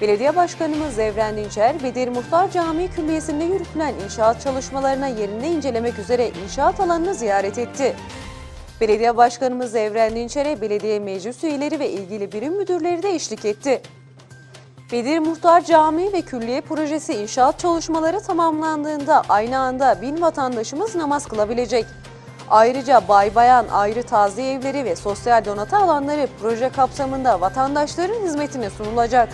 Belediye Başkanımız Zevren Dinçer, Bedir Muhtar Camii Külliyesi'nde yürütülen inşaat çalışmalarına yerinde incelemek üzere inşaat alanını ziyaret etti. Belediye Başkanımız Zevren Dinçer'e belediye meclis üyeleri ve ilgili birim müdürleri de eşlik etti. Bedir Muhtar Camii ve Külliye Projesi inşaat çalışmaları tamamlandığında aynı anda bin vatandaşımız namaz kılabilecek. Ayrıca bay bayan ayrı taziye evleri ve sosyal donatı alanları proje kapsamında vatandaşların hizmetine sunulacak.